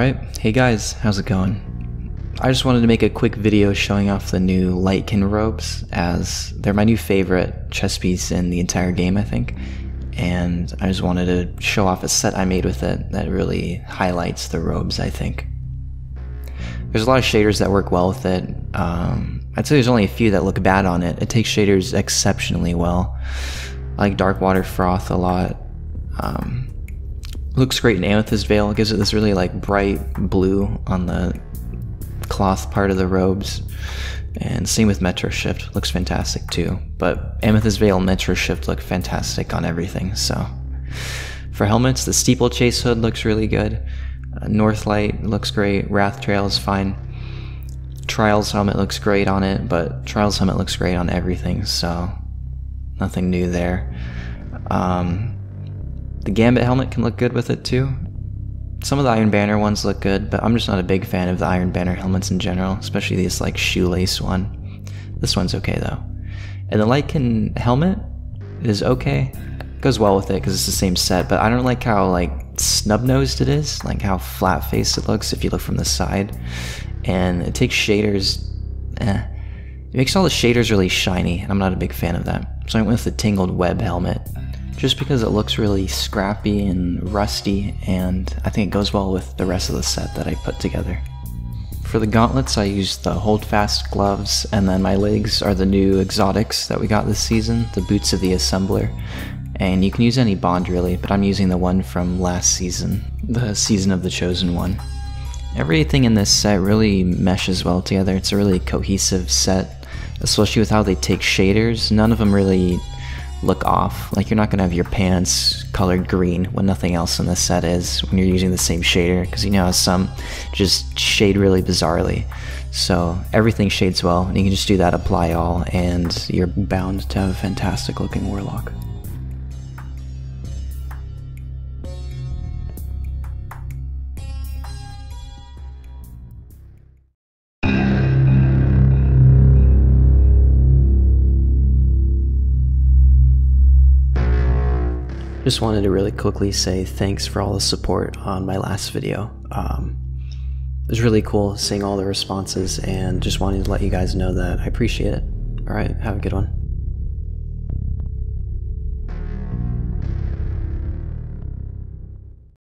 Alright, hey guys, how's it going? I just wanted to make a quick video showing off the new Lightkin robes, as they're my new favorite chest piece in the entire game, I think. And I just wanted to show off a set I made with it that really highlights the robes, I think. There's a lot of shaders that work well with it. Um, I'd say there's only a few that look bad on it. It takes shaders exceptionally well. I like Darkwater Froth a lot. Um, looks great in Amethyst Veil. It gives it this really like bright blue on the cloth part of the robes. And same with Metro Shift, looks fantastic too. But Amethyst Veil and Metro Shift look fantastic on everything, so. For helmets, the Steeplechase hood looks really good. Uh, Northlight looks great. Wrath Trail is fine. Trials helmet looks great on it, but Trials helmet looks great on everything, so nothing new there. Um, the Gambit helmet can look good with it too. Some of the Iron Banner ones look good, but I'm just not a big fan of the Iron Banner helmets in general, especially this like shoelace one. This one's okay though. And the Lightkin helmet is okay. Goes well with it because it's the same set, but I don't like how like snub-nosed it is, like how flat-faced it looks if you look from the side. And it takes shaders, eh. It makes all the shaders really shiny, and I'm not a big fan of that. So I went with the Tangled Web helmet just because it looks really scrappy and rusty, and I think it goes well with the rest of the set that I put together. For the gauntlets, I used the Holdfast gloves, and then my legs are the new exotics that we got this season, the Boots of the Assembler. And you can use any bond really, but I'm using the one from last season, the Season of the Chosen one. Everything in this set really meshes well together. It's a really cohesive set, especially with how they take shaders. None of them really look off. Like you're not gonna have your pants colored green when nothing else in the set is when you're using the same shader because you know some just shade really bizarrely. So everything shades well and you can just do that apply all and you're bound to have a fantastic looking warlock. Just wanted to really quickly say thanks for all the support on my last video. Um, it was really cool seeing all the responses and just wanting to let you guys know that I appreciate it. Alright, have a good one.